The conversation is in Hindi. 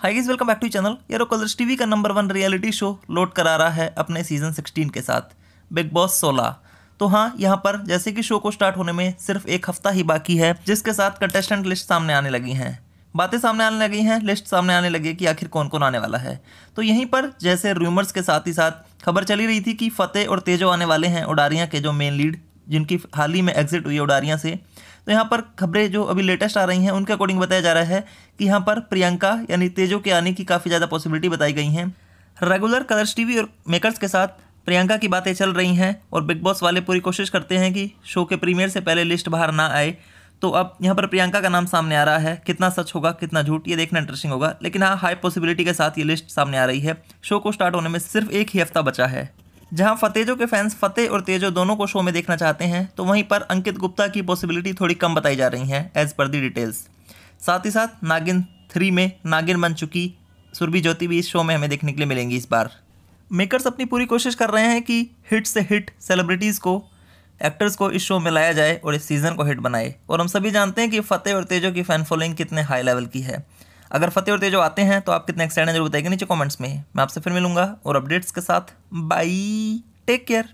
Hi guys welcome back to channel येरो Colors TV का number one reality show load करा रहा है अपने सीज़न 16 के साथ. बिग बॉस 16 तो हाँ यहाँ पर जैसे कि शो को स्टार्ट होने में सिर्फ़ एक हफ़्ता ही बाकी है, जिसके साथ कंटेस्टेंट लिस्ट सामने आने लगी हैं. बातें सामने आने लगी हैं लिस्ट सामने आने लगी कि आखिर कौन कौन आने वाला है. तो यहीं पर जैसे रूमर्स के साथ ही साथ खबर चली रही थी कि फतेह और तेजो आने वाले हैं उडारियाँ के जो मेन लीड जिनकी हाल ही में एग्जिट हुई उडारियाँ से. तो यहाँ पर खबरें जो अभी लेटेस्ट आ रही हैं, उनके अकॉर्डिंग बताया जा रहा है कि यहाँ पर प्रियंका, यानी तेजो के आने की काफ़ी ज़्यादा पॉसिबिलिटी बताई गई हैं। रेगुलर कलर्स टीवी और मेकर्स के साथ प्रियंका की बातें चल रही हैं और बिग बॉस वाले पूरी कोशिश करते हैं कि शो के प्रीमियर से पहले लिस्ट बाहर ना आए। तो अब यहाँ पर प्रियंका का नाम सामने आ रहा है। कितना सच होगा, कितना झूठ, ये देखना इंटरेस्टिंग होगा। लेकिन हाँ हाई पॉसिबिलिटी के साथ ये लिस्ट सामने आ रही है। शो को स्टार्ट होने में सिर्फ़ एक ही हफ़्ता बचा है। जहाँ फतेजो के फैंस फतेह और तेजो दोनों को शो में देखना चाहते हैं तो वहीं पर अंकित गुप्ता की पॉसिबिलिटी थोड़ी कम बताई जा रही है एज पर दी डिटेल्स साथ ही साथ, नागिन थ्री में नागिन बन चुकी सुरभि ज्योति भी इस शो में हमें देखने के लिए मिलेंगी इस बार. मेकर्स अपनी पूरी कोशिश कर रहे हैं कि हिट से हिट सेलिब्रिटीज़ को एक्टर्स को इस शो में लाया जाए और इस सीज़न को हिट बनाए। और हम सभी जानते हैं कि फतेह और तेजो की फ़ैन फॉलोइंग कितने हाई लेवल की है। अगर फतेह और तेजो आते हैं तो आप कितने एक्साइटेड ज़रूर बताएँगे नीचे कमेंट्स में। मैं आपसे फिर मिलूँगा और अपडेट्स के साथ। Bye take care